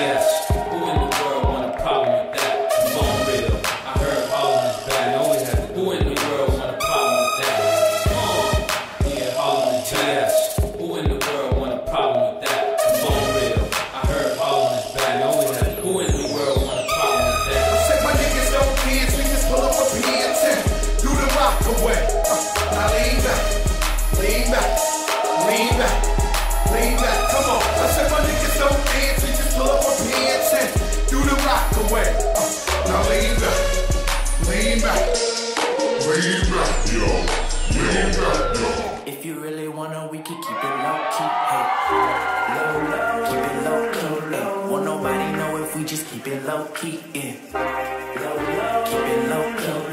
BS. Who in the world want a problem with that? Bone real. I heard Harlem is bad. No, it has. Who in the world want a problem with that? Bone. Yeah, Harlem is BS. Who in the world want a problem with that? Bone real. I heard Harlem is bad. No, it has. Who in the world want a problem with that? I Said my niggas don't kids, we just pull up a P and 10. Do the rock away. The away. Now lean back, lean back, lean back, yo. Lean back, yo. If you really wanna, we can keep it low key. Low, low, keep it low key. Won't nobody know if we just keep it low key. Yeah, low, low, keep it low key.